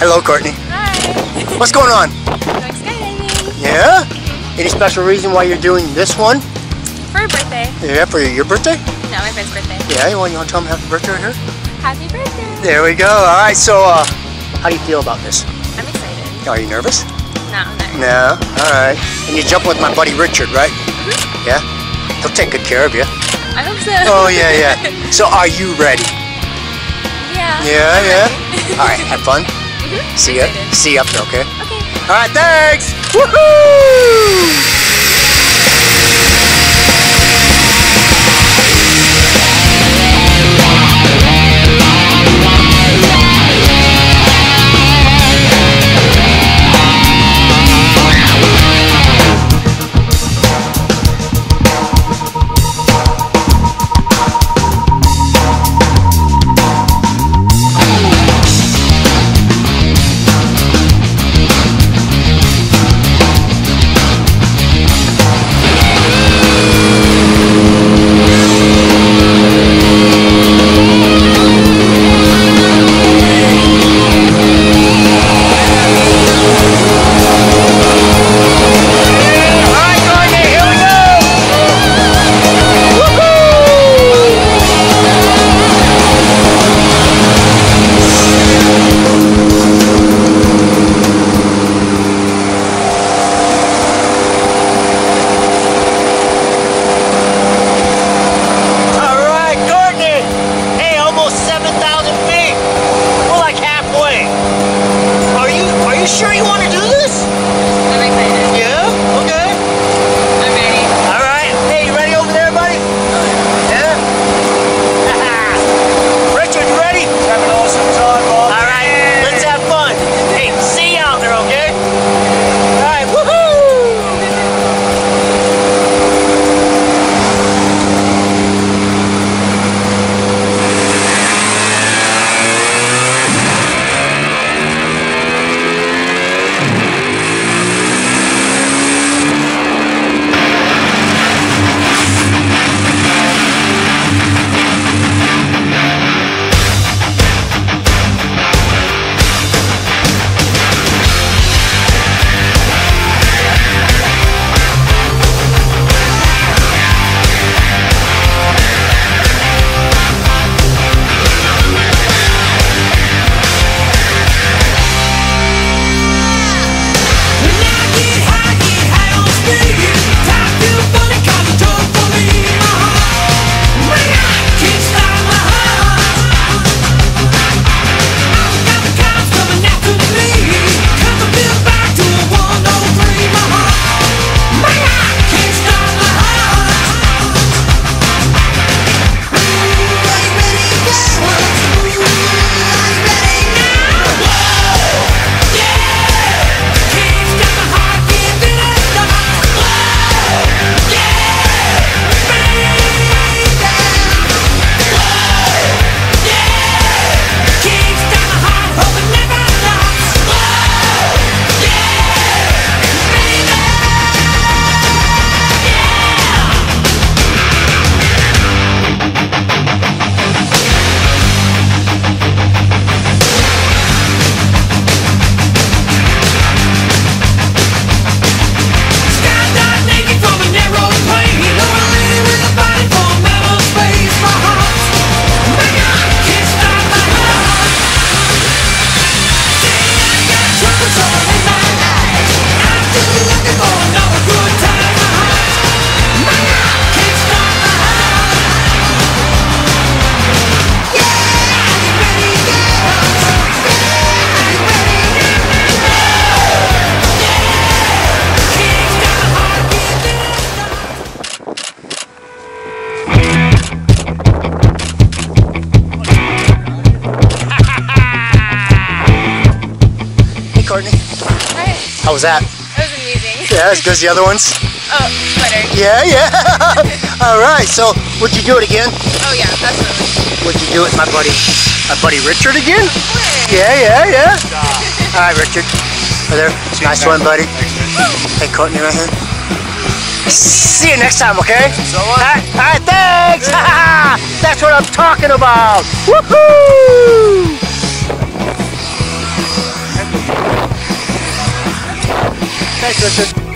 Hello, Courtney. Hi. What's going on? Going skydiving. Yeah? Any special reason why you're doing this one? For a birthday. Yeah, for your birthday? No, my friend's birthday. Yeah, you want, you want to tell them happy birthday right here? Happy birthday. There we go. All right, so uh, how do you feel about this? I'm excited. Are you nervous? No, I'm not. No. All right. And you jump with my buddy Richard, right? Yeah? He'll take good care of you. I hope so. Oh, yeah, yeah. So are you ready? Yeah. Yeah, I'm yeah. ready. All right, have fun. Mhm. See ya. See you up there, okay? Okay. All right, thanks. Woohoo! How was that? That was amazing. Yeah, as good as the other ones? Oh, better. Yeah, yeah. All right. So, would you do it again? Oh yeah, absolutely. Would you do it, my buddy, my buddy Richard again? Of course. Yeah, yeah, yeah. All right, Richard. Right there. Nice one, buddy. Hey, Courtney, right here. See you next time, okay? So All right, all right thanks. That's what I'm talking about. Woohoo! Richard.